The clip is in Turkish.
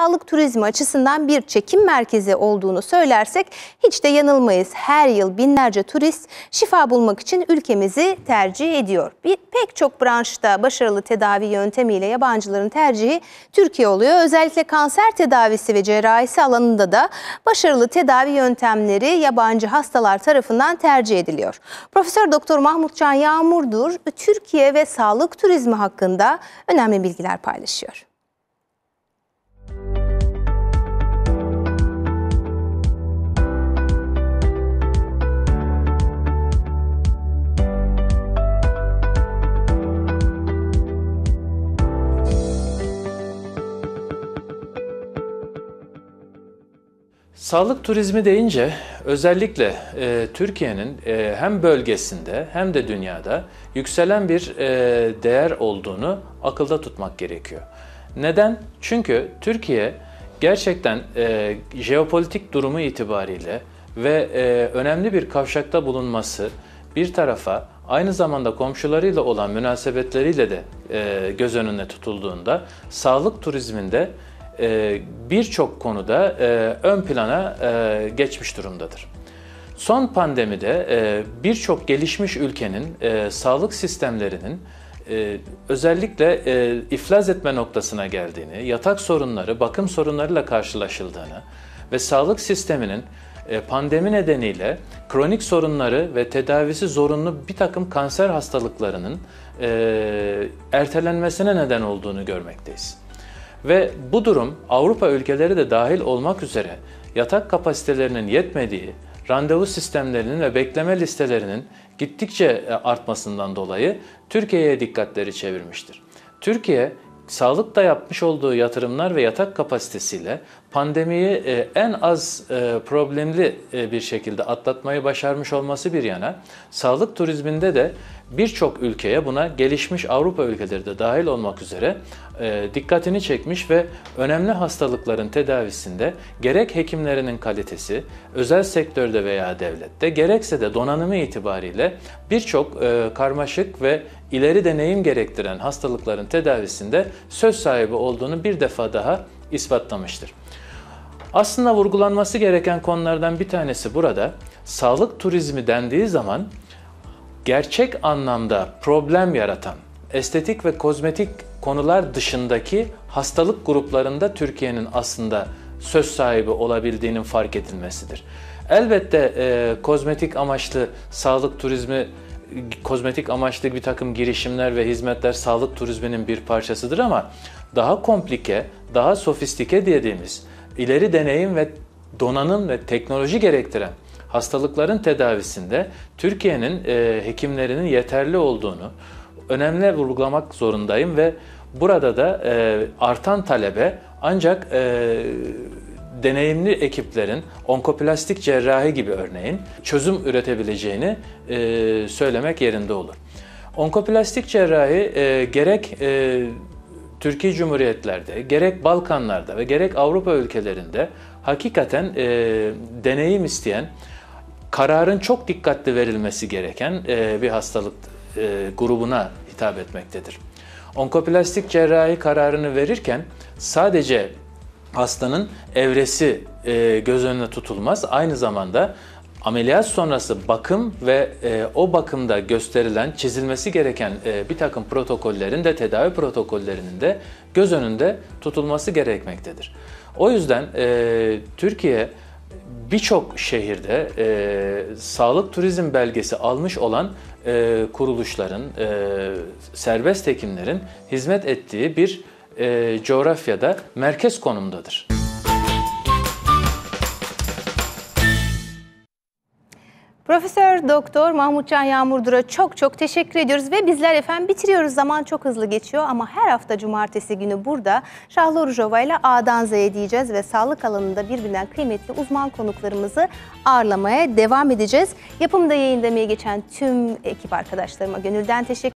Sağlık turizmi açısından bir çekim merkezi olduğunu söylersek hiç de yanılmayız. Her yıl binlerce turist şifa bulmak için ülkemizi tercih ediyor. Bir, pek çok branşta başarılı tedavi yöntemiyle yabancıların tercihi Türkiye oluyor. Özellikle kanser tedavisi ve cerrahisi alanında da başarılı tedavi yöntemleri yabancı hastalar tarafından tercih ediliyor. Profesör Doktor Mahmut Can Yağmurdur Türkiye ve sağlık turizmi hakkında önemli bilgiler paylaşıyor. Sağlık turizmi deyince özellikle e, Türkiye'nin e, hem bölgesinde hem de dünyada yükselen bir e, değer olduğunu akılda tutmak gerekiyor. Neden? Çünkü Türkiye gerçekten e, jeopolitik durumu itibariyle ve e, önemli bir kavşakta bulunması bir tarafa aynı zamanda komşularıyla olan münasebetleriyle de e, göz önüne tutulduğunda sağlık turizminde birçok konuda e, ön plana e, geçmiş durumdadır. Son pandemide birçok gelişmiş ülkenin sağlık sistemlerinin özellikle iflas etme noktasına geldiğini, yatak sorunları, bakım sorunlarıyla karşılaşıldığını ve sağlık sisteminin pandemi nedeniyle kronik sorunları ve tedavisi zorunlu bir takım kanser hastalıklarının ertelenmesine neden olduğunu görmekteyiz. Ve bu durum Avrupa ülkeleri de dahil olmak üzere yatak kapasitelerinin yetmediği, randevu sistemlerinin ve bekleme listelerinin gittikçe e, artmasından dolayı Türkiye'ye dikkatleri çevirmiştir. Türkiye sağlıkta yapmış olduğu yatırımlar ve yatak kapasitesiyle pandemiyi e, en az e, problemli bir şekilde atlatmayı başarmış olması bir yana, sağlık turizminde de birçok ülkeye buna gelişmiş Avrupa ülkeleri de dahil olmak üzere e, dikkatini çekmiş ve önemli hastalıkların tedavisinde gerek hekimlerinin kalitesi, özel sektörde veya devlette gerekse de donanımı itibariyle birçok e, karmaşık ve ileri deneyim gerektiren hastalıkların tedavisinde söz sahibi olduğunu bir defa daha ispatlamıştır. Aslında vurgulanması gereken konulardan bir tanesi burada sağlık turizmi dendiği zaman gerçek anlamda problem yaratan estetik ve kozmetik konular dışındaki hastalık gruplarında Türkiye'nin aslında söz sahibi olabildiğinin fark edilmesidir. Elbette e, kozmetik amaçlı sağlık turizmi, kozmetik amaçlı bir takım girişimler ve hizmetler sağlık turizminin bir parçasıdır ama daha komplike, daha sofistike dediğimiz ileri deneyim ve donanım ve teknoloji gerektiren hastalıkların tedavisinde Türkiye'nin e, hekimlerinin yeterli olduğunu önemli vurgulamak zorundayım ve burada da e, artan talebe ancak e, deneyimli ekiplerin onkoplastik cerrahi gibi örneğin çözüm üretebileceğini e, söylemek yerinde olur. Onkoplastik cerrahi e, gerek e, Türkiye Cumhuriyetlerde, gerek Balkanlarda ve gerek Avrupa ülkelerinde hakikaten e, deneyim isteyen kararın çok dikkatli verilmesi gereken e, bir hastalık e, grubuna hitap etmektedir. Onkoplastik cerrahi kararını verirken sadece hastanın evresi e, göz önüne tutulmaz. Aynı zamanda ameliyat sonrası bakım ve e, o bakımda gösterilen, çizilmesi gereken e, bir takım protokollerin de tedavi protokollerinin de göz önünde tutulması gerekmektedir. O yüzden e, Türkiye birçok şehirde e, sağlık turizm belgesi almış olan e, kuruluşların, e, serbest hekimlerin hizmet ettiği bir e, coğrafyada merkez konumdadır. Profesör Doktor Mahmutcan Yağmurdur'a çok çok teşekkür ediyoruz ve bizler efendim bitiriyoruz. Zaman çok hızlı geçiyor ama her hafta cumartesi günü burada Şahlı Rujova ile A'dan Z'ye diyeceğiz ve sağlık alanında birbirinden kıymetli uzman konuklarımızı ağırlamaya devam edeceğiz. Yapımda yayındamaya geçen tüm ekip arkadaşlarıma gönülden teşekkür